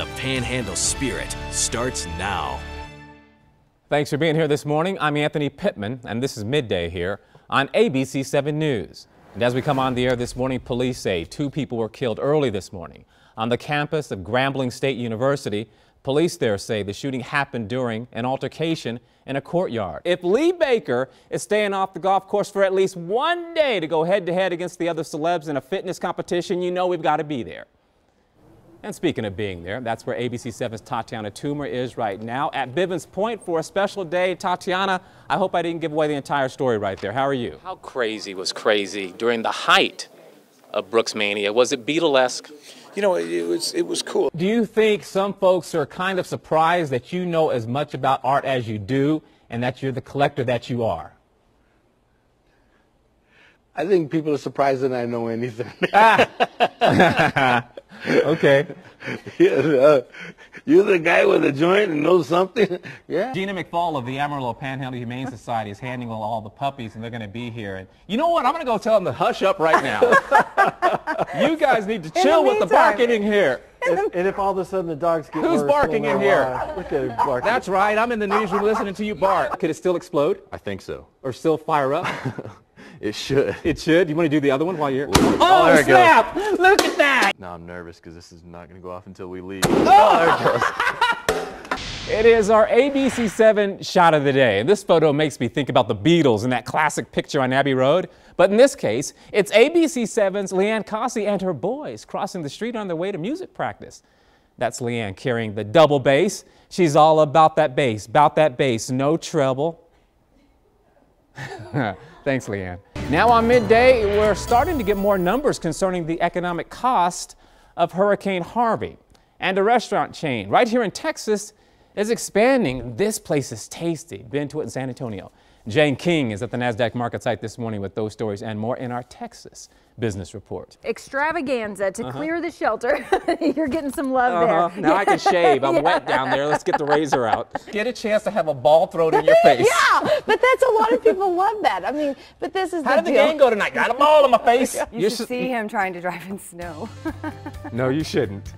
The Panhandle Spirit starts now. Thanks for being here this morning. I'm Anthony Pittman, and this is Midday here on ABC 7 News. And as we come on the air this morning, police say two people were killed early this morning on the campus of Grambling State University. Police there say the shooting happened during an altercation in a courtyard. If Lee Baker is staying off the golf course for at least one day to go head to head against the other celebs in a fitness competition, you know we've got to be there. And speaking of being there, that's where ABC 7's Tatiana Toomer is right now at Bivens Point for a special day. Tatiana, I hope I didn't give away the entire story right there. How are you? How crazy was crazy during the height of Brooks Mania? Was it Beatlesque? You know, it, it was it was cool. Do you think some folks are kind of surprised that you know as much about art as you do and that you're the collector that you are? I think people are surprised that I know anything. Okay. Yeah, uh, you're the guy with a joint and knows something? Yeah. Gina McFall of the Amarillo Panhandle Humane Society is handling all the puppies, and they're going to be here. And you know what? I'm going to go tell them to hush up right now. you guys need to chill with the barking in here. If, and if all of a sudden the dogs get Who's worse, barking in here? why. Look at him barking. That's right. I'm in the newsroom listening to you bark. Could it still explode I think so. or still fire up? It should. It should. You want to do the other one while you're? Oh, oh, there it goes. snap! Look at that! Now I'm nervous because this is not going to go off until we leave. Oh, oh there it goes. It is our ABC7 shot of the day. And this photo makes me think about the Beatles and that classic picture on Abbey Road. But in this case, it's ABC7's Leanne Cossey and her boys crossing the street on their way to music practice. That's Leanne carrying the double bass. She's all about that bass, about that bass, no treble. Thanks, Leanne. Now on midday, we're starting to get more numbers concerning the economic cost of Hurricane Harvey. And a restaurant chain right here in Texas is expanding. This place is tasty. Been to it in San Antonio. Jane King is at the NASDAQ market site this morning with those stories and more in our Texas business report. extravaganza to clear the shelter. You're getting some love Uh-huh. there. Now I can shave. I'm wet down there. Let's get the razor out. Get a chance to have a ball thrown in your face. Yeah, but that's a lot of people love that. I mean, but this is How the did the deal. game go tonight? Got a ball in my face. You You're should see him trying to drive in snow. No, you shouldn't.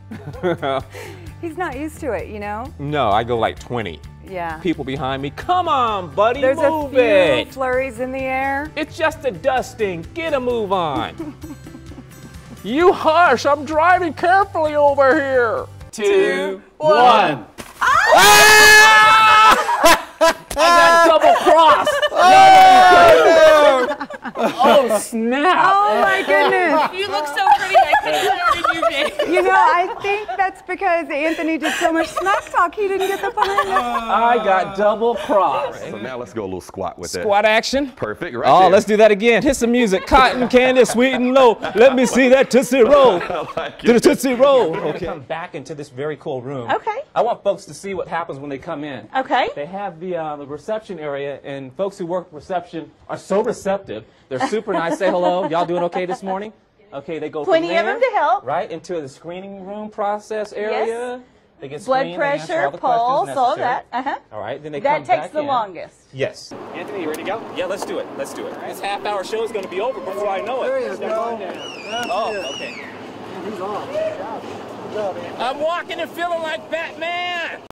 He's not used to it, you know? no, I go like 20. Yeah. People behind me, come on, buddy, There's a few it. flurries in the air. It's just a dusting. Get a move on. you hush. I'm driving carefully over here. Two, one. Ah! I got double crossed. oh snap! Oh my goodness. You look so pretty. I couldn't have you, know, I think that's because Anthony did so much smack talk, he didn't get the pun. I got double crossed. so now let's go a little squat with that. Squat action. Perfect. Right Oh, there. let's do that again. Hit some music. Cotton candy, sweet and low. Let me see that Tootsie Roll. Do the Tootsie Roll. Okay. Come back into this very cool room. Okay. I want folks to see what happens when they come in. Okay. They have the, uh, the reception area, and folks who work reception are so receptive. They're super nice. Say hello. Y'all doing okay this morning? Okay, they go Plenty from of them to help. Right into the screening room process area. Yes. They get Blood screened, they answer pressure, all the pulse, all necessary. that. Uh huh. All right, then they That come takes back the in. longest. Yes. Anthony, you ready to go? Yeah, let's do it. Let's do it. This half hour show is going to be over before I know it. There you go. Oh, okay. He's on. I'm walking and feeling like Batman.